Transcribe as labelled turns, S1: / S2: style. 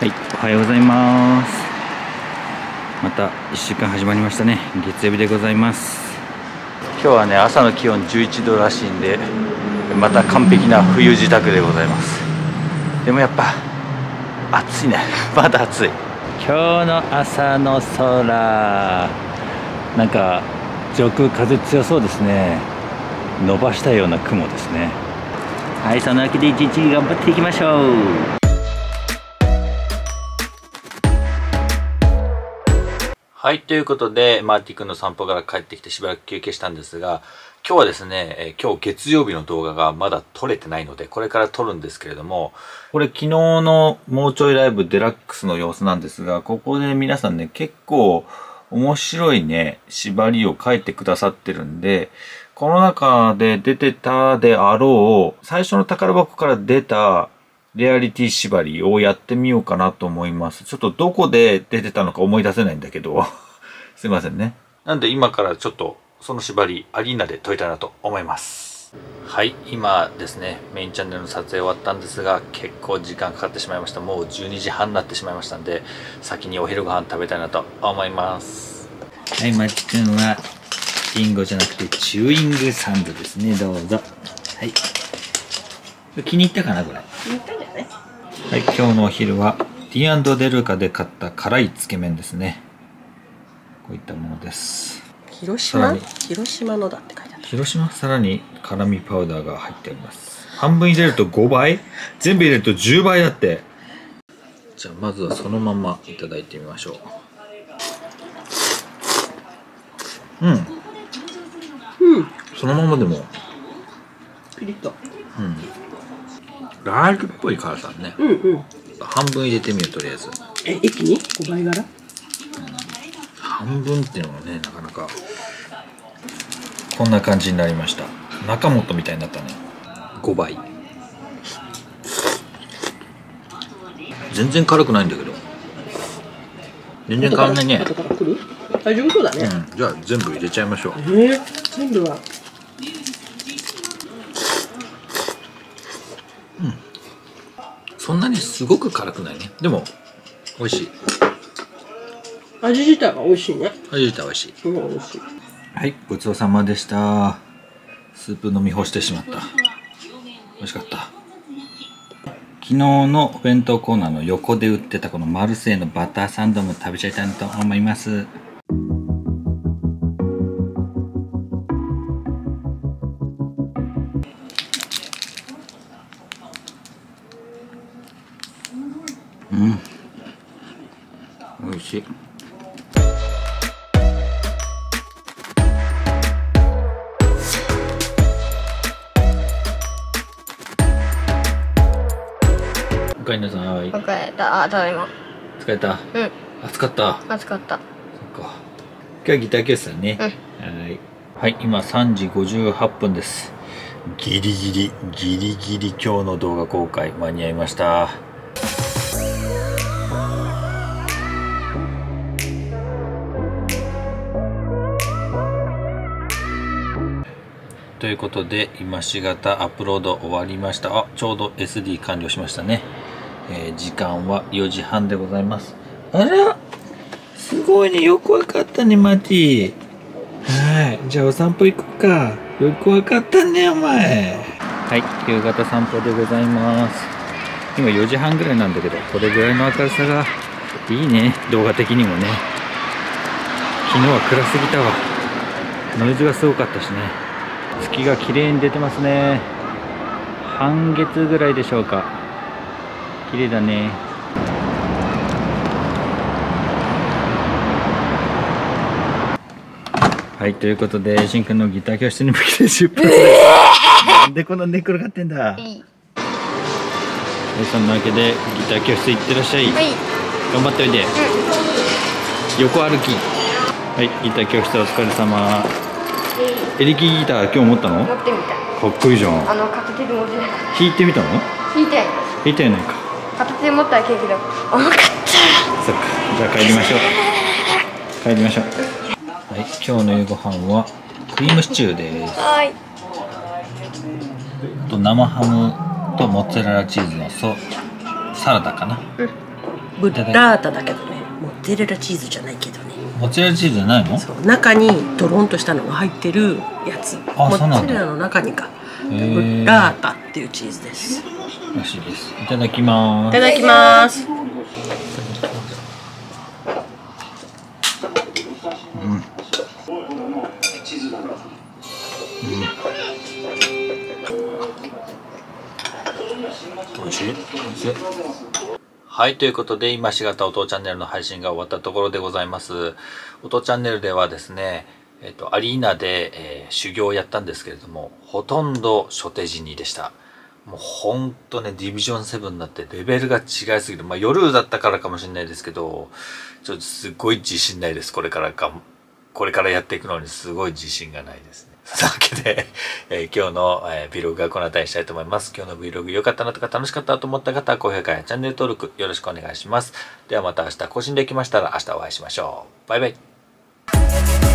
S1: はい、おはようございます。また1週間始まりましたね。月曜日でございます。今日はね、朝の気温11度らしいんで、また完璧な冬支度でございます。でもやっぱ暑いね。まだ暑い。今日の朝の空、なんか上空風強そうですね。伸ばしたような雲ですね。はい、そのわけで一日頑張っていきましょう。はい、ということで、マーティ君の散歩から帰ってきてしばらく休憩したんですが、今日はですね、え今日月曜日の動画がまだ撮れてないので、これから撮るんですけれども、これ昨日のもうちょいライブデラックスの様子なんですが、ここで皆さんね、結構面白いね、縛りを書いてくださってるんで、この中で出てたであろう、最初の宝箱から出たレアリティ縛りをやってみようかなと思います。ちょっとどこで出てたのか思い出せないんだけど、すいませんね。なんで今からちょっとその縛りアリーナで解いたいなと思います。はい、今ですね、メインチャンネルの撮影終わったんですが、結構時間かかってしまいました。もう12時半になってしまいましたんで、先にお昼ご飯食べたいなと思います。はい、まちくんは、リンゴじゃなくてチューイングサンドですね、どうぞ。はい。気に入ったかな、これ？
S2: 言ったんじゃない？
S1: はい、今日のお昼は D& デルカで買った辛いつけ麺ですね。こういったものです。
S2: 広島？
S1: に
S2: 広島のだって書いてある
S1: 広島？さらに辛味パウダーが入っております。半分入れると5倍？全部入れると10倍だって。じゃあまずはそのままいただいてみましょう。うん。
S2: うん
S1: そのままでも、
S2: ピリッと
S1: うん。ラー油っぽい辛さね。
S2: うんうん。
S1: 半分入れてみようとりあえず。
S2: え一気に？5倍柄？
S1: 半分っていうのはねなかなかこんな感じになりました。中本みたいになったね。5倍。全然辛くないんだけど。全然変わんないね。
S2: 後から来る？大丈夫そうだね、
S1: うん。じゃあ全部入れちゃいましょう。
S2: えー、全部は
S1: そんなにすごく辛くないね。でも美味しい。
S2: 味自体は美味しいね。
S1: 味自体美味しい。
S2: すごい美味しい。
S1: はいごちそうさまでした。スープ飲み干してしまった。美味しかった。昨日のお弁当コーナーの横で売ってたこのマルセイのバターサンドも食べちゃいたいなと思いますうん。美味しい。おかえりなさい。
S3: 別れたあただいま。
S1: 疲れた？
S3: うん。
S1: 暑かった？
S3: 暑かった。
S1: そっか。今日はギター教室だね、はい。はい今3時58分です。ギリギリギリギリ今日の動画公開間に合いましたということで今しがたアップロード終わりました。あちょうど SD 完了しましたね、えー時間は4時半でございます。あらすごいねよくわかったねマティ。はいじゃあお散歩行こうか。よくわかったねお前。はい夕方散歩でございます。今4時半ぐらいなんだけどこれぐらいの明るさがいいね動画的にもね。昨日は暗すぎたわ。ノイズがすごかったしね。月が綺麗に出てますね。半月ぐらいでしょうか。綺麗だね。はいということでしんくんのギター教室に向けて出発です、なんでこんな寝転がってんだ？はい。
S3: いい
S1: そんなわけでギター教室行ってらっしゃい、
S3: はい。
S1: 頑張っておいで、横歩き。はいギター教室お疲れ様エレキギター今日持ったの？
S3: 持ってみた。い
S1: かっこいいじゃん。
S3: あの片手で持てなかっ
S1: 弾いてみたの？
S3: た引いて。
S1: 弾いてないか。
S3: 片手で持ったらケーキだ。重かっ
S1: そっか。じゃあ帰りましょう。帰りましょう。はい今日の夕ご飯はクリームシチューです。
S3: たはい。
S1: あと生ハムとモッツァレラチーズのソサラダかな、
S2: ブッラータだけどね。モッツァレラチーズじゃないけどね
S1: モッツァレラチーズじゃないの？
S2: そう。中にドロンとしたのが入ってるやつ。
S1: あ
S2: モッツ
S1: そうなんだ。
S2: ァレラの中にか。ラータっていうチーズです。
S1: らしいです。いただきます。
S2: いただきます。
S1: 美味しい美味しい？はい、ということで、今しがた音チャンネルの配信が終わったところでございます。音チャンネルではですね、えっと、アリーナで、えー修行をやったんですけれども、ほとんど初手死にでした。もうほんとね、ディビジョン7になってレベルが違いすぎる。まあ夜だったからかもしれないですけど、ちょっとすごい自信ないです。これからか、これからやっていくのにすごい自信がないですね。というわけで、えー今日の、えー Vlog はこの辺りにしたいと思います。今日の Vlog 良かったなとか楽しかったと思った方は高評価やチャンネル登録よろしくお願いします。ではまた明日更新できましたら明日お会いしましょう。バイバイ。